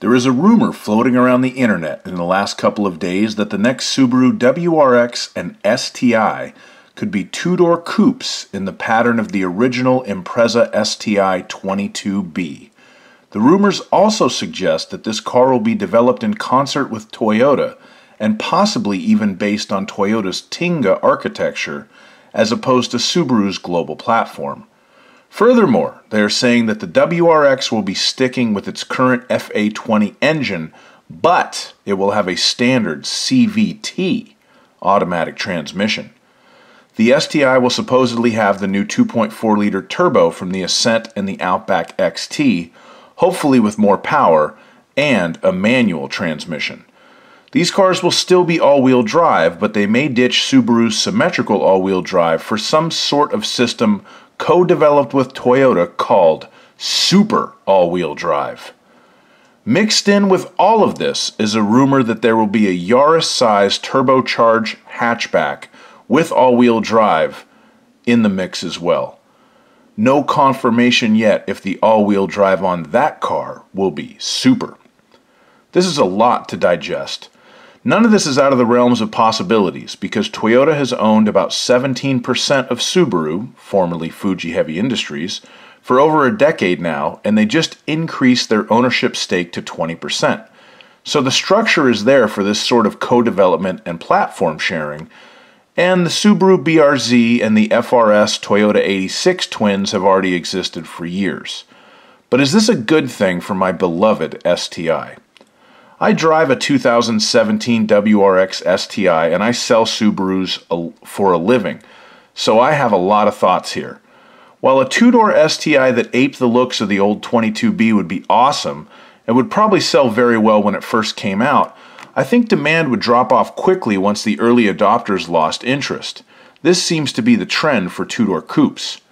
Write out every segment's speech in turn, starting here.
There is a rumor floating around the internet in the last couple of days that the next Subaru WRX and STI could be two door coupes in the pattern of the original Impreza STI 22B. The rumors also suggest that this car will be developed in concert with Toyota and possibly even based on Toyota's TNGA architecture as opposed to Subaru's global platform. Furthermore, they are saying that the WRX will be sticking with its current FA20 engine, but it will have a standard CVT automatic transmission. The STI will supposedly have the new 2.4 liter turbo from the Ascent and the Outback XT, hopefully with more power, and a manual transmission. These cars will still be all wheel drive, but they may ditch Subaru's symmetrical all wheel drive for some sort of system co developed with Toyota called Super All Wheel Drive. Mixed in with all of this is a rumor that there will be a Yaris sized turbocharged hatchback with all wheel drive in the mix as well. No confirmation yet if the all wheel drive on that car will be super. This is a lot to digest. None of this is out of the realms of possibilities because Toyota has owned about 17% of Subaru, formerly Fuji Heavy Industries, for over a decade now, and they just increased their ownership stake to 20%. So the structure is there for this sort of co development and platform sharing, and the Subaru BRZ and the FRS Toyota 86 twins have already existed for years. But is this a good thing for my beloved STI? I drive a 2017 WRX STI and I sell Subarus uh, for a living, so I have a lot of thoughts here. While a two door STI that aped the looks of the old 22B would be awesome and would probably sell very well when it first came out, I think demand would drop off quickly once the early adopters lost interest. This seems to be the trend for two door coupes.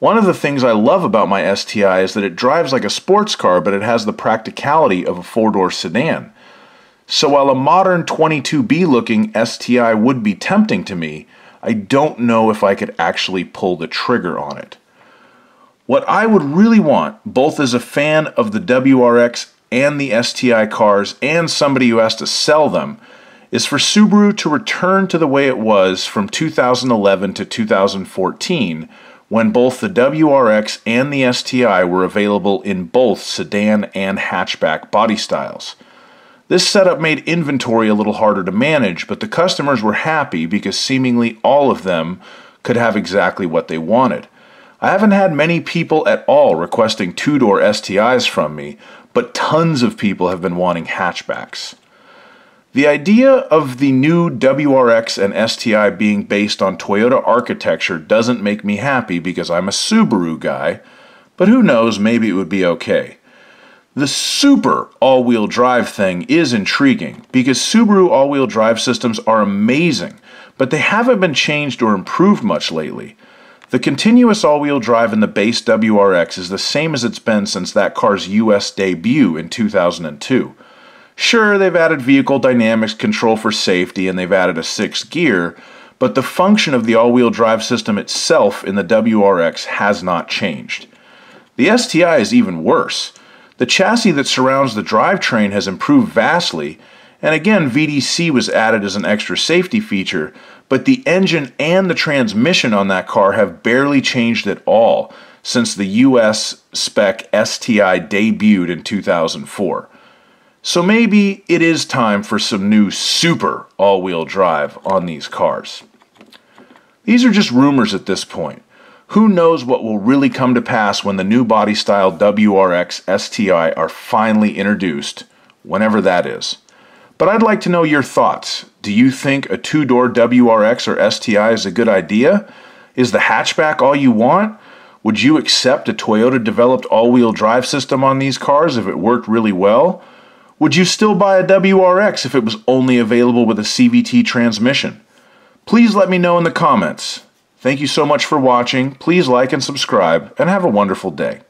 One of the things I love about my STI is that it drives like a sports car, but it has the practicality of a four door sedan. So while a modern 22B looking STI would be tempting to me, I don't know if I could actually pull the trigger on it. What I would really want, both as a fan of the WRX and the STI cars and somebody who has to sell them, is for Subaru to return to the way it was from 2011 to 2014 when both the WRX and the STI were available in both sedan and hatchback body styles. This setup made inventory a little harder to manage, but the customers were happy because seemingly all of them could have exactly what they wanted. I haven't had many people at all requesting two door STIs from me, but tons of people have been wanting hatchbacks. The idea of the new WRX and STI being based on Toyota architecture doesn't make me happy because I'm a Subaru guy, but who knows, maybe it would be okay. The super all wheel drive thing is intriguing because Subaru all wheel drive systems are amazing, but they haven't been changed or improved much lately. The continuous all wheel drive in the base WRX is the same as it's been since that car's US debut in 2002. Sure, they've added vehicle dynamics control for safety and they've added a sixth gear, but the function of the all wheel drive system itself in the WRX has not changed. The STI is even worse. The chassis that surrounds the drivetrain has improved vastly, and again, VDC was added as an extra safety feature, but the engine and the transmission on that car have barely changed at all since the US spec STI debuted in 2004. So maybe it is time for some new super all wheel drive on these cars. These are just rumors at this point. Who knows what will really come to pass when the new body style WRX STI are finally introduced, whenever that is. But I'd like to know your thoughts. Do you think a two door WRX or STI is a good idea? Is the hatchback all you want? Would you accept a Toyota developed all wheel drive system on these cars if it worked really well? Would you still buy a WRX if it was only available with a CVT transmission? Please let me know in the comments. Thank you so much for watching. Please like and subscribe, and have a wonderful day.